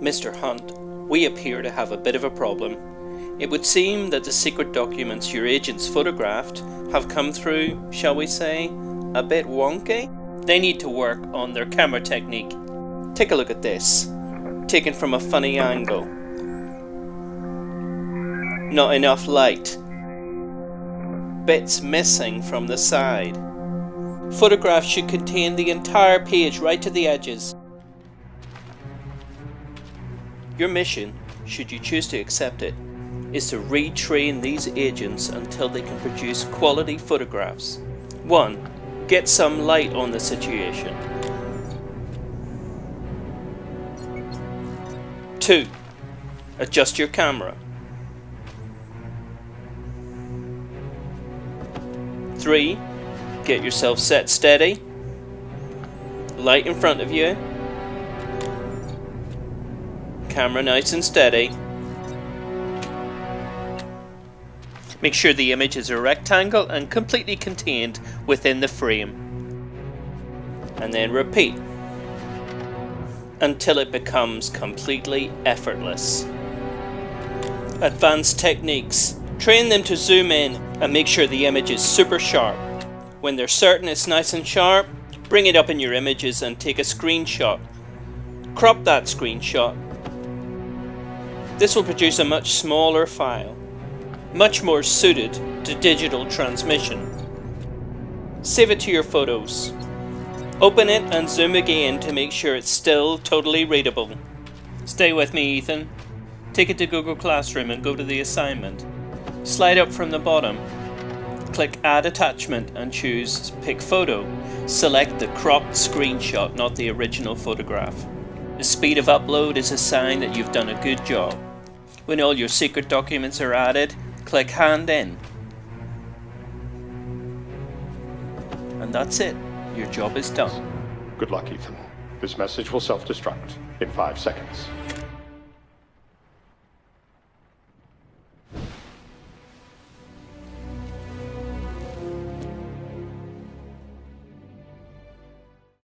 Mr. Hunt, we appear to have a bit of a problem. It would seem that the secret documents your agents photographed have come through, shall we say, a bit wonky. They need to work on their camera technique. Take a look at this, taken from a funny angle. Not enough light. Bits missing from the side. Photographs should contain the entire page right to the edges. Your mission, should you choose to accept it, is to retrain these agents until they can produce quality photographs. 1. Get some light on the situation. 2. Adjust your camera. 3. Get yourself set steady. Light in front of you camera nice and steady. Make sure the image is a rectangle and completely contained within the frame. And then repeat until it becomes completely effortless. Advanced techniques. Train them to zoom in and make sure the image is super sharp. When they're certain it's nice and sharp, bring it up in your images and take a screenshot. Crop that screenshot this will produce a much smaller file, much more suited to digital transmission. Save it to your photos. Open it and zoom again to make sure it's still totally readable. Stay with me, Ethan. Take it to Google Classroom and go to the assignment. Slide up from the bottom. Click Add Attachment and choose Pick Photo. Select the cropped screenshot, not the original photograph. The speed of upload is a sign that you've done a good job. When all your secret documents are added, click Hand In. And that's it. Your job is done. Good luck, Ethan. This message will self-destruct in five seconds.